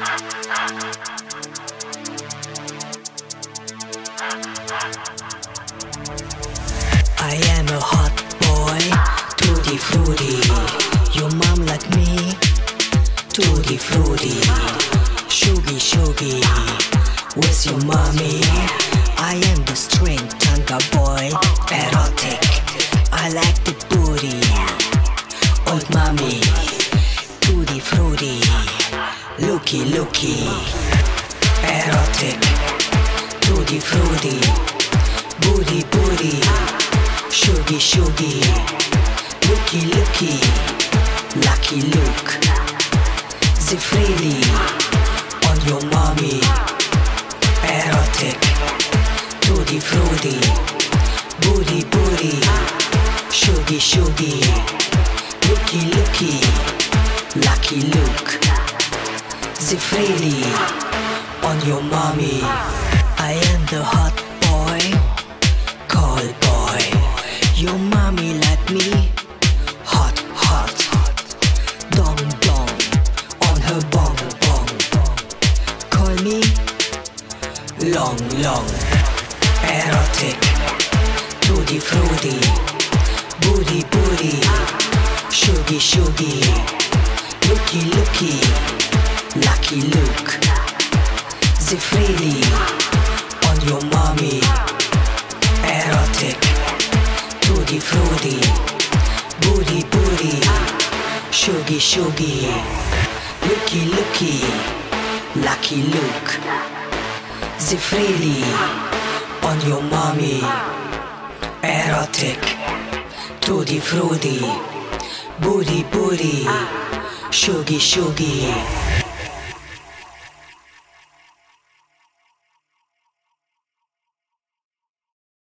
I am a hot boy, tutti frutti. Your mom like me, tutti frutti. Shoogie shoogie, where's your mommy. I am the string tanga boy, erotic. I like the booty, old mommy. Looky looky, erotic. Tutti frutti, booty booty, sugi sugi, looky looky, lucky look. Zifrili on your mommy, erotic. Tutti frutti, booty booty, sugi sugi, looky looky, lucky look. Zifrili on your mommy. I am the hot boy, call boy. Your mommy like me, hot hot. Dong dong on her bong bong. Call me long long, erotic. Tutti frutti, booty booty, sugi sugi, looky looky, lucky look. Zifrili on your mommy, erotic. Tutti frutti, booty booty, sugi sugi, looky looky, lucky look. Zifrili on your mommy, erotic. Tutti frutti, booty booty, sugi sugi.